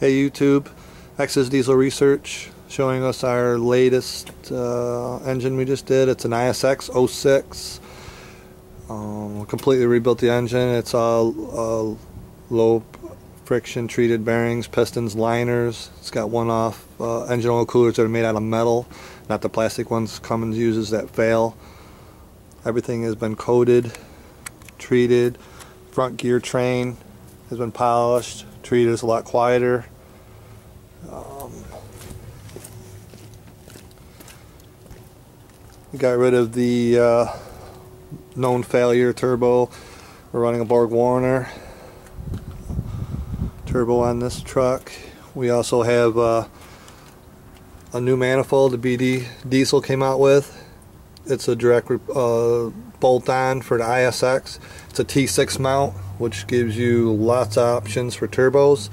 Hey YouTube, Exodus Diesel Research showing us our latest uh, engine we just did. It's an ISX 06. Um, completely rebuilt the engine. It's all uh, low friction treated bearings, pistons, liners. It's got one off uh, engine oil coolers that are made out of metal, not the plastic ones Cummins uses that fail. Everything has been coated, treated. Front gear train has been polished, treated is a lot quieter. Um, we got rid of the uh, known failure turbo. We're running a Borg Warner turbo on this truck. We also have uh, a new manifold the BD Diesel came out with. It's a direct uh, bolt-on for the ISX. It's a T6 mount, which gives you lots of options for turbos.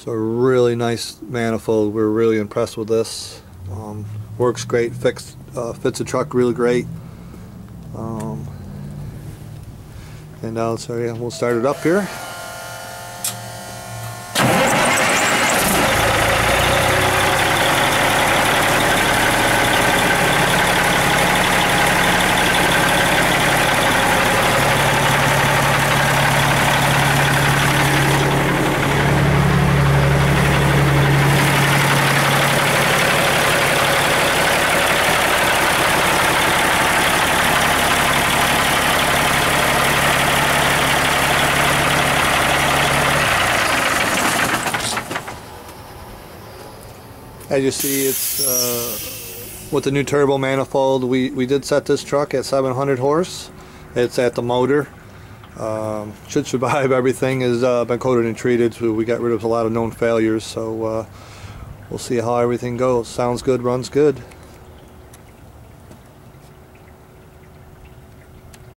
It's a really nice manifold. We're really impressed with this. Um, works great, fits, uh, fits the truck really great. Um, and now, so yeah, we'll start it up here. As you see, it's uh, with the new turbo manifold. We, we did set this truck at 700 horse. It's at the motor. Um, should survive. Everything has uh, been coated and treated. So we got rid of a lot of known failures. So uh, we'll see how everything goes. Sounds good, runs good.